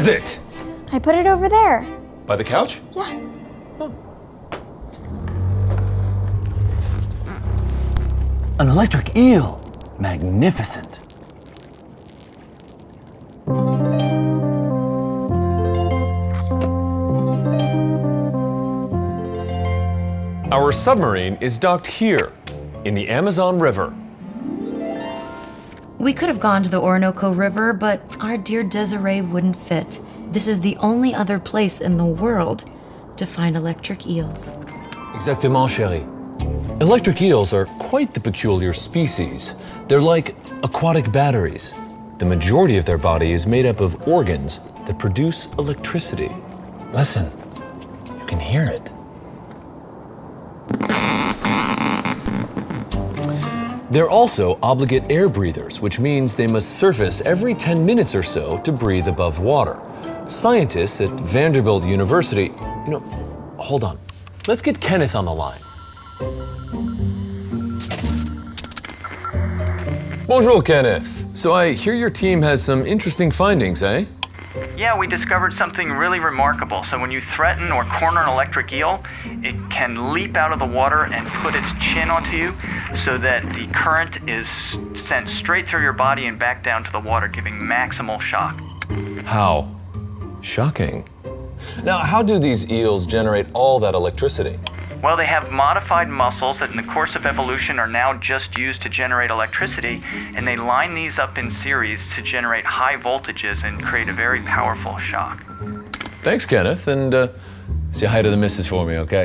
is it? I put it over there. By the couch? Yeah. An electric eel. Magnificent. Our submarine is docked here, in the Amazon River. We could have gone to the Orinoco River, but our dear Desiree wouldn't fit. This is the only other place in the world to find electric eels. Exactement, chérie. Electric eels are quite the peculiar species. They're like aquatic batteries. The majority of their body is made up of organs that produce electricity. Listen, you can hear it. They're also obligate air breathers, which means they must surface every 10 minutes or so to breathe above water. Scientists at Vanderbilt University, you know, hold on. Let's get Kenneth on the line. Bonjour, Kenneth. So I hear your team has some interesting findings, eh? Yeah, we discovered something really remarkable. So when you threaten or corner an electric eel, it can leap out of the water and put its chin onto you so that the current is sent straight through your body and back down to the water, giving maximal shock. How? Shocking. Now, how do these eels generate all that electricity? Well, they have modified muscles that in the course of evolution are now just used to generate electricity, and they line these up in series to generate high voltages and create a very powerful shock. Thanks, Kenneth, and uh, say hi to the missus for me, okay?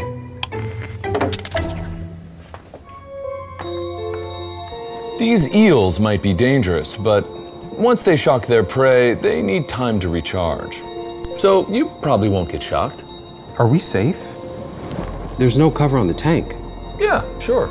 These eels might be dangerous, but once they shock their prey, they need time to recharge. So you probably won't get shocked. Are we safe? There's no cover on the tank. Yeah, sure.